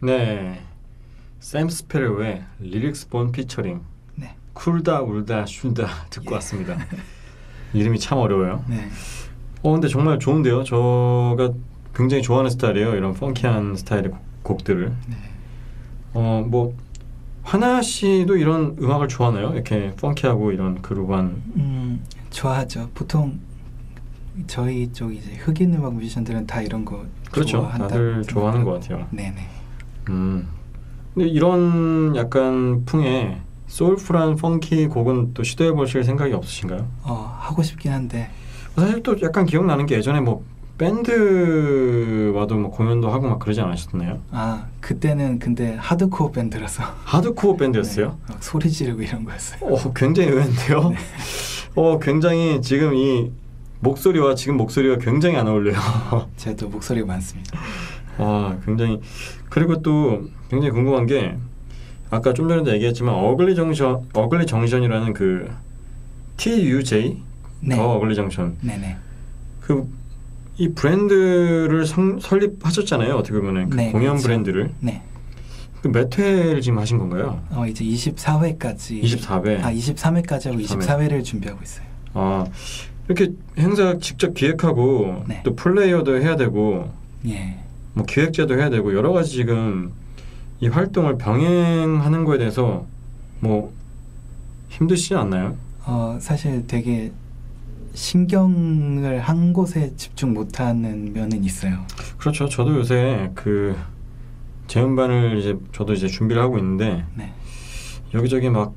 네. 샘 스페르의 리릭스 본 피처링 네. 쿨다 울다 쉰다 듣고 예. 왔습니다. 이름이 참 어려워요. 네. 어 근데 정말 좋은데요. 저가 굉장히 좋아하는 스타일이에요. 이런 펑키한 스타일의 곡- 곡들을. 네. 어뭐 하나 씨도 이런 음악을 좋아하나요? 이렇게 펑키하고 이런 그루브한 음, 좋아하죠. 보통 저희 쪽 이제 흑인 음악 뮤지션들은 다 이런 거 그렇죠. 좋아한다고 다들 좋아하는 것. 같아요. 네네. 음. 근데 이런 약간 풍의 소울풀한 펑키 곡은 또 시도해 보실 생각이 없으신가요? 어 하고 싶긴 한데 사실 또 약간 기억나는 게 예전에 뭐 밴드와도 뭐 공연도 하고 막 그러지 않으셨나요? 아 그때는 근데 하드코어 밴드라서 하드코어 밴드였어요? 네, 막 소리 지르고 이런 거였어요. 어, 굉장히 의외인데요. 네. 어, 굉장히 지금 이 목소리와 지금 목소리가 굉장히 안 어울려요. 제가 또 목소리가 많습니다. 와, 굉장히 그리고 또 굉장히 궁금한 게 아까 좀 전에도 얘기했지만 어글리 정션, 어글리 정션이라는 그 TUJ 네. 더 어글리 정션 네네. 그 이 브랜드를 성, 설립하셨잖아요. 어떻게 보면 그 네, 공연 그렇죠. 브랜드를 네. 그몇 회를 지금 하신 건가요? 어 이제 24회까지 24회. 아 23회까지 하고 23회. 24회를 준비하고 있어요. 아 이렇게 행사 직접 기획하고 네. 또 플레이어도 해야 되고 예. 뭐 기획자도 해야 되고 여러 가지 지금 이 활동을 병행하는 거에 대해서 뭐 힘드시지 않나요? 어 사실 되게 신경을 한 곳에 집중 못하는 면은 있어요. 그렇죠. 저도 요새 그 재음반을 이제 저도 이제 준비를 하고 있는데 네. 여기저기 막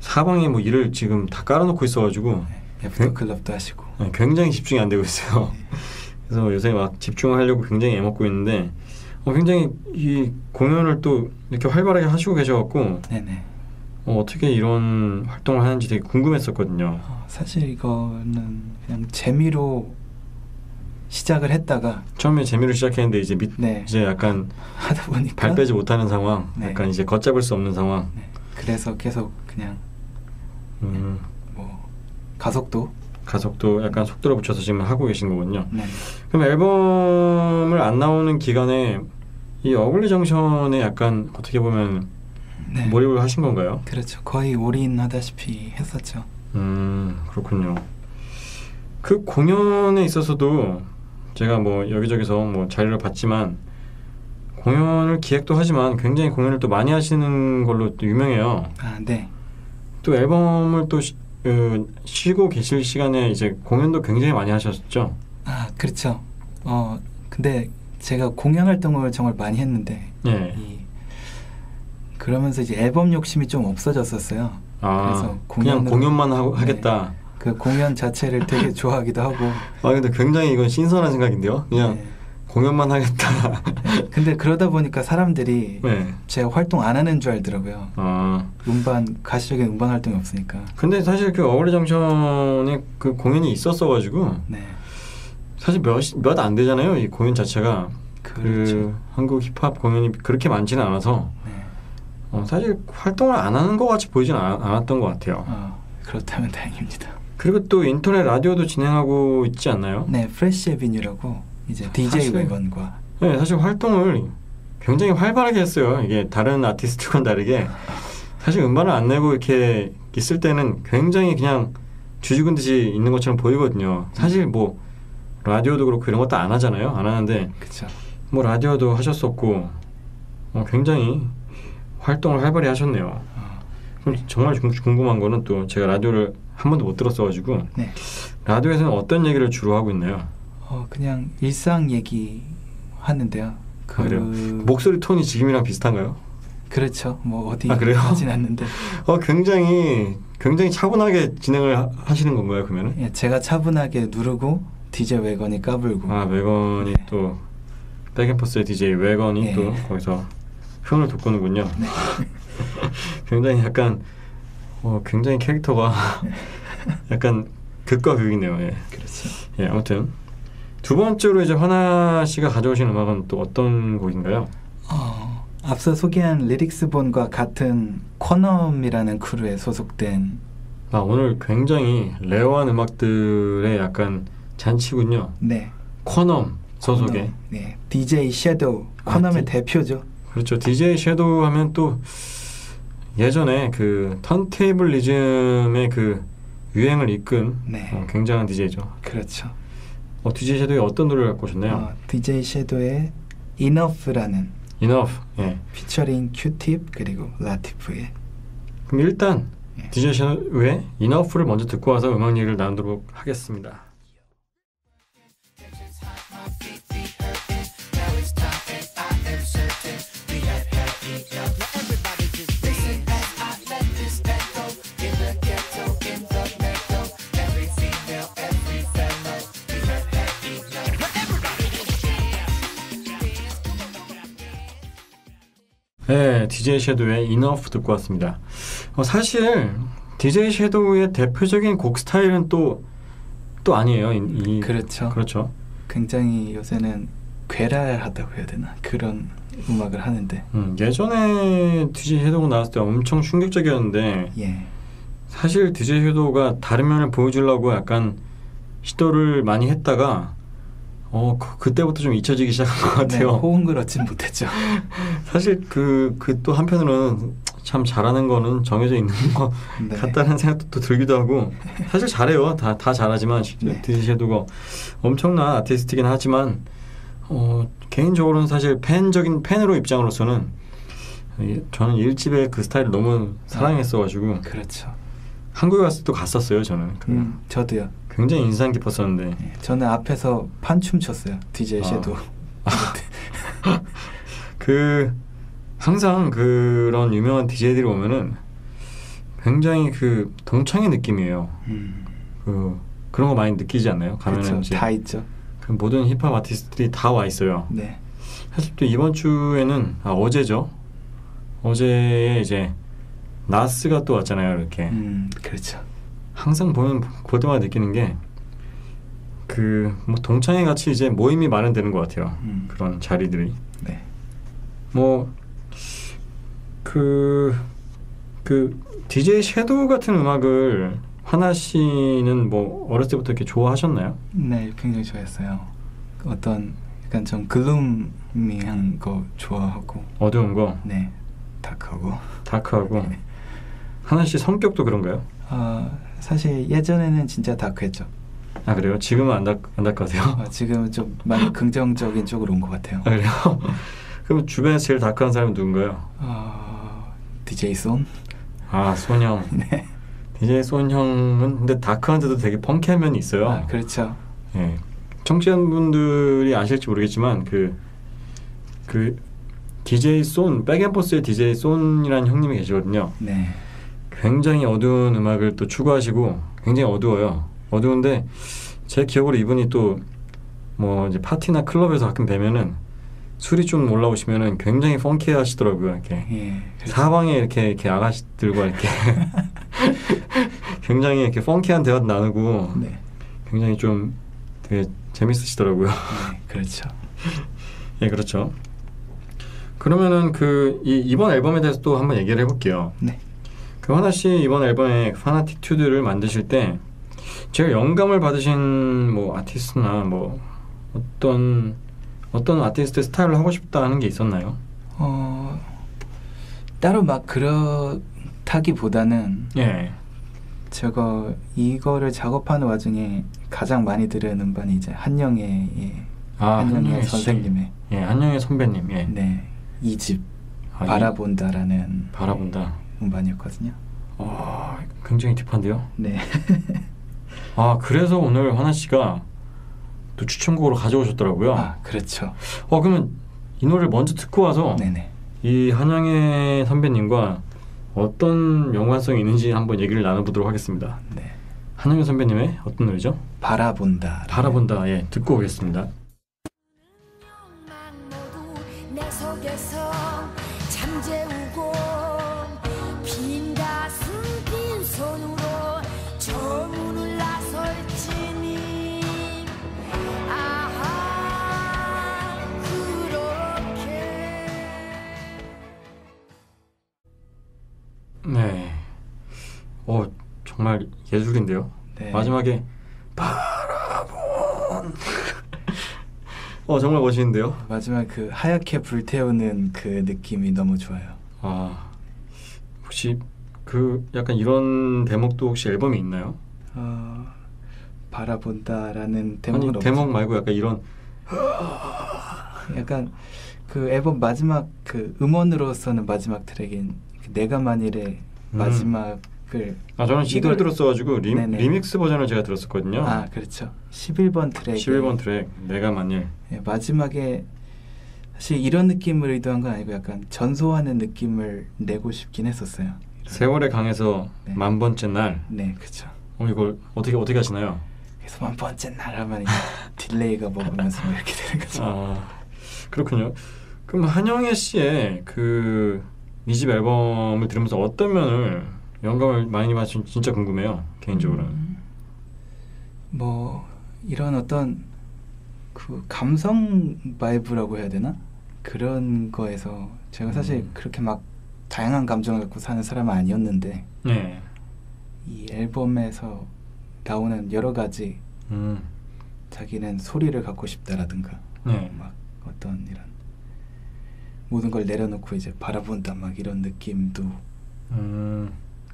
사방에 뭐 일을 지금 다 깔아놓고 있어가지고 네. After Club도 하시고. 네, 굉장히 집중이 안 되고 있어요. 그래서 요새 막 집중을 하려고 굉장히 애먹고 있는데 어, 굉장히 이 공연을 또 이렇게 활발하게 하시고 계셔갖고 네네. 어, 어떻게 이런 활동을 하는지 되게 궁금했었거든요. 어, 사실 이거는 그냥 재미로 시작을 했다가 처음에 재미로 시작했는데 이제 밑 네. 이제 약간 하다 보니까 발 빼지 못하는 상황, 네. 약간 이제 걷잡을 수 없는 상황. 네. 그래서 계속 그냥 음, 뭐 가속도 가속도 약간 속도를 붙여서 지금 하고 계신 거군요. 네. 그럼 앨범을 안 나오는 기간에 이 어글리 정션에 약간 어떻게 보면 네. 몰입을 하신 건가요? 그렇죠. 거의 올인하다시피 했었죠. 음 그렇군요. 그 공연에 있어서도 제가 뭐 여기저기서 뭐 자료를 봤지만 공연을 기획도 하지만 굉장히 공연을 또 많이 하시는 걸로 또 유명해요. 아, 네. 또 앨범을 또 쉬, 어, 쉬고 계실 시간에 이제 공연도 굉장히 많이 하셨죠. 아, 그렇죠. 어, 근데 제가 공연 활동을 정말 많이 했는데 예. 이 그러면서 이제 앨범 욕심이 좀 없어졌었어요. 아 그래서 그냥 공연만 하고 네. 하겠다. 그 공연 자체를 되게 좋아하기도 하고. 아 근데 굉장히 이건 신선한 생각인데요. 그냥 네. 공연만 하겠다. 근데 그러다 보니까 사람들이 네. 제가 활동 안 하는 줄 알더라고요. 아 음반 가시적인 음반 활동이 없으니까. 근데 사실 그 어울리 정션에 그 공연이 있었어 가지고 네. 사실 몇몇 안 되잖아요. 이 공연 자체가 그 그렇죠. 한국 힙합 공연이 그렇게 많지는 않아서 네. 어, 사실 활동을 안 하는 것 같이 보이진 않, 않았던 것 같아요. 어, 그렇다면 다행입니다. 그리고 또 인터넷 라디오도 진행하고 있지 않나요? 네, 프레시 에비뉴라고 이제 사- DJ 사실- 웨건과 네, 사실 활동을 굉장히 활발하게 했어요. 이게 다른 아티스트와는 다르게 사실 음반을 안 내고 이렇게 있을 때는 굉장히 그냥 쥐죽은 듯이 있는 것처럼 보이거든요. 사실 뭐 라디오도 그렇고 이런 것도 안 하잖아요. 안 하는데 그쵸. 뭐 라디오도 하셨었고 어, 굉장히 활동을 활발히 하셨네요. 어, 그럼 정말 궁- 궁금한 거는 또 제가 라디오를 한 번도 못 들었어가지고 네. 라디오에서는 어떤 얘기를 주로 하고 있나요? 어, 그냥 일상 얘기 하는데요. 그 아, 그래요? 목소리 톤이 지금이랑 비슷한가요? 그렇죠. 뭐 어디 아, 그래요? 하진 않는데 어 굉장히 굉장히 차분하게 진행을 하, 하시는 건가요 그러면은? 예, 제가 차분하게 누르고 DJ 웨건이 까불고 아 외건이 네. 또 백앤퍼스의 DJ 외건이 네. 또 거기서 흥을 돋구는군요. 네. 굉장히 약간 어 굉장히 캐릭터가 약간 극과 극이네요. 예. 그렇죠. 예 아무튼 두 번째로 이제 화나 씨가 가져오신 음악은 또 어떤 곡인가요? 어, 앞서 소개한 Lyrics Born과 같은 Quannum이라는 크루에 소속된 아, 오늘 굉장히 rare한 음악들의 약간 잔치군요. 네. Quannum 소속의 네. DJ Shadow 아, Quannum의 디- 대표죠. 그렇죠. DJ Shadow 하면 또 예전에 그 turntablism의 그 유행을 이끈 네. 어, 굉장한 DJ죠. 그렇죠. 어, DJ Shadow의 어떤 노래를 갖고 오셨나요? 어, DJ Shadow의 Enough라는 Enough. 예. featuring Q-Tip 그리고 Lateef의 그럼 일단 예. DJ 섀도우의 Enough를 먼저 듣고 와서 음악 얘기를 나누도록 하겠습니다. 네, DJ 섀도우의 Enough 듣고 왔습니다. 어, 사실 DJ 섀도우의 대표적인 곡 스타일은 또 또 아니에요. 이, 이- 그렇죠. 그렇죠. 굉장히 요새는 괴랄하다고 해야 되나 그런 음악을 하는데 음, 예전에 DJ 섀도우가 나왔을 때 엄청 충격적이었는데 예. 사실 DJ 섀도우가 다른 면을 보여주려고 약간 시도를 많이 했다가 어 그, 때부터좀 잊혀지기 시작한 것 네, 같아요. 호응 그렇진 못했죠. 사실 그 그 또 한편으로는 참 잘하는 거는 정해져 있는 것 네. 같다는 생각도 또 들기도 하고 사실 잘해요. 다 다 잘하지만 네. DJ 섀도우가 엄청난 아티스트긴 하지만 어 개인적으로는 사실 팬적인 팬으로 입장으로서는 이- 저는 일집의 그 스타일을 너무 사랑했어가지고 그렇죠. 한국에 갔을 때또 갔었어요. 저는 그 음, 저도요. 굉장히 인상 깊었었는데 예, 저는 앞에서 판춤 췄어요. DJ 아. 섀도우. 그 항상 그런 유명한 DJ들이 오면은 굉장히 그 동창의 느낌이에요. 음, 그 그런 거 많이 느끼지 않나요? 가면은 그렇죠. 다 있죠. 그 모든 힙합 아티스트들이 다 와 있어요. 네. 사실 또 이번 주에는 아 어제죠. 어제에 이제 나스가 또 왔잖아요. 이렇게 음, 그렇죠. 항상 보면 볼 때마다 느끼는 게 그 뭐 동창회 같이 이제 모임이 마련되는 것 같아요. 음. 그런 자리들이 네. 뭐 그 그 DJ 섀도우 같은 음악을 화나 씨는 뭐 어렸을 때부터 이렇게 좋아하셨나요? 네, 굉장히 좋아했어요. 어떤 약간 좀 글루미한 거 좋아하고, 어두운 거, 네, 다크하고. 다크하고 네. 하나 씨 성격도 그런가요? 어, 사실 예전에는 진짜 다크했죠. 아 그래요? 지금은 안, 다, 안 다크하세요? 어, 지금은 좀 많이 긍정적인 쪽으로 온 것 같아요. 아 그래요? 그럼 주변에 제일 다크한 사람은 누군가요? 어, DJ 손? 아 손형 네. DJ 손 형은 근데 다크한데도 되게 펑키한 면이 있어요 아, 그렇죠. 예. 청취자분들이 아실지 모르겠지만 그, 그 DJ 손 백앤포스의 DJ 손이라는 형님이 계시거든요. 네. 굉장히 어두운 음악을 또 추구하시고 굉장히 어두워요. 어두운데 제 기억으로 이분이 또 뭐 이제 파티나 클럽에서 가끔 뵈면은 술이 좀 올라오시면은 굉장히 펑키하시더라고요. 이렇게 예. 그렇죠. 사방에 이렇게 이렇게 아가씨들과 이렇게 굉장히 이렇게 펑키한 대화 나누고 네. 굉장히 좀 되게 재밌으시더라고요. 네, 그렇죠. 예, 그렇죠. 그러면은 그 이, 이번 앨범에 대해서 또 한번 얘기를 해볼게요. 네. 그 화나 씨 이번 앨범에 FANAttitude를 만드실 때 제가 영감을 받으신 뭐 아티스트나 뭐 어떤 어떤 아티스트 스타일을 하고 싶다 하는 게 있었나요? 어, 따로 막 그렇 다기보다는 예. 제가 이거를 작업하는 와중에 가장 많이 들은 음반이 이제 한영의 예, 아, 한영의 한영애. 선생님의 예, 한영애 선배님. 예. 네 이집 아, 이- 바라본다라는 바라본다. 음반이었거든요. 와, 굉장히 딥한데요. 네. 아, 그래서 오늘 하나 씨가 또 추천곡으로 가져오셨더라고요. 아 그렇죠. 어, 그러면 이 노래를 먼저 듣고 와서 네네. 이 한영애 선배님과 어떤 연관성이 있는지 한번 얘기를 나눠보도록 하겠습니다. 네. 한영애 선배님의 어떤 노래죠? 바라본다. 바라본다. 예, 듣고 오겠습니다. 정말 예술인데요. 네. 마지막에 바라본 어 정말 멋있는데요. 마지막 그 하얗게 불태우는 그 느낌이 너무 좋아요. 아 혹시 그 약간 이런 대목도 혹시 앨범에 있나요? 어, 바라본다라는 대목은 아니 없죠. 대목 말고 약간 이런 약간 그 앨범 마지막 그 음원으로서는 마지막 트랙인 그 내가 만일의 음. 마지막 을 아 저는 이걸- 들었어가지고 리, 네네. 리믹스 버전을 제가 들었었거든요. 아 그렇죠 11번 트랙 11번 트랙 내가 만일 예, 마지막에 사실 이런 느낌을 의도한 건 아니고 약간 전소하는 느낌을 내고 싶긴 했었어요. 이런- 세월의 강에서 네. 만 번째 날. 네, 그렇죠. 어 이걸 어떻게 어떻게 하시나요? 그래서 만 번째 날 하면 delay가 먹으면서 뭐 이렇게 되는 거죠. 아 그렇군요. 그럼 한영애 씨의 그 이 집 앨범을 들으면서 어떤 면을 영감을 많이 받으신지 진짜 궁금해요 개인적으로는. 음, 뭐 이런 어떤 그 감성 바이브라고 해야 되나 그런 거에서 제가 사실 음. 그렇게 막 다양한 감정을 갖고 사는 사람은 아니었는데 네. 이 앨범에서 나오는 여러 가지 음. 자기는 소리를 갖고 싶다라든가 네. 막 어떤 이런 모든 걸 내려놓고 이제 바라본다 막 이런 느낌도 음.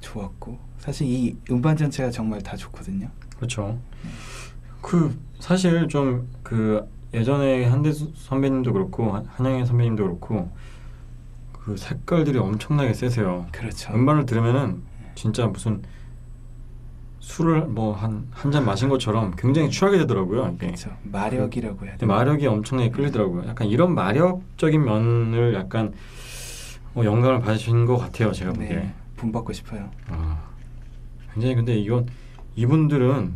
좋았고 사실 이 음반 전체가 정말 다 좋거든요. 그렇죠. 그 사실 좀 그 예전에 한대 선배님도 그렇고 한- 한영애 선배님도 그렇고 그 색깔들이 엄청나게 세세요. 그렇죠. 음반을 들으면은 진짜 무슨 술을 뭐 한 한 잔 마신 것처럼 굉장히 취하게 되더라고요. 이게. 그렇죠. 마력이라고 해야 되나? 마력이 엄청나게 끌리더라고요. 약간 이런 마력적인 면을 약간 어, 영감을 받으신 것 같아요. 제가 보기에. 네, 본받고 싶어요. 아, 굉장히 근데 이건 이분들은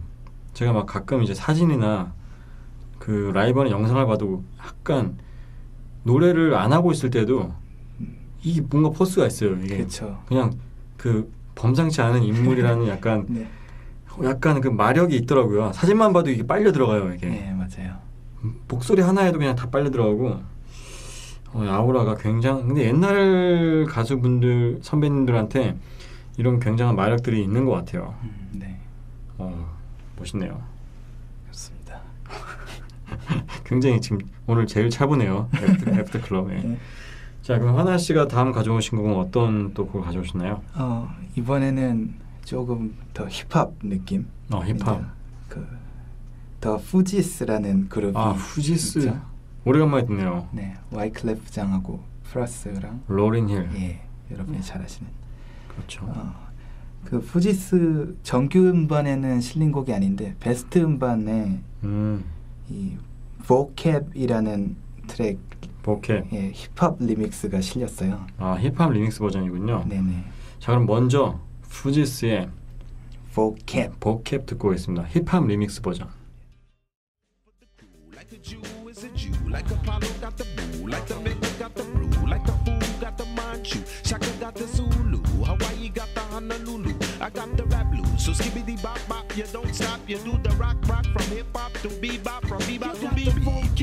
제가 막 가끔 이제 사진이나 그 라이브하는 영상을 봐도 약간 노래를 안 하고 있을 때도 이게 뭔가 포스가 있어요. 이게 그렇죠. 그냥 그 범상치 않은 인물이라는 약간 네, 약간 그 마력이 있더라고요. 사진만 봐도 이게 빨려 들어가요. 이게 네 맞아요. 목소리 하나에도 그냥 다 빨려 들어가고 어, 아우라가 굉장히 근데 옛날 가수분들 선배님들한테 이런 굉장한 마력들이 있는 것 같아요. 음, 네, 어, 멋있네요. 좋습니다. 굉장히 지금 오늘 제일 차분해요. After, Club에. 네. 자 그럼 화나 씨가 다음 가져오신 곡은 어떤 또 곡을 가져오셨나요? 어 이번에는 조금 더 힙합 느낌. 어 힙합. 그더 Fugees라는 그룹이 아 후지스. 있죠. 오래간만에 듣네요. 네, Wyclef Jean하고 Pras랑 Lauryn Hill. 예, 여러분이 잘 아시는. 그렇죠. 어, 그 후지스 정규 음반에는 실린 곡이 아닌데 베스트 음반에 음이 vocab이라는 트랙 보케. 예, 힙합 리믹스가 실렸어요. 아 힙합 리믹스 버전이군요. 네 네. 자 그럼 먼저 후지스의 vocab. 보캡 듣고 오겠습니다. 힙합 리믹스 버전. Like a Jew is a Jew, like Apollo got the boo, like the maker got the brew, like a fool got the Manchu, Shaka got the Zulu, Hawaii got the Honolulu, I got the rap blues, so skibbity bop bop, you don't stop, you do the rock rock from hip hop to bebop, from bebop to bebop.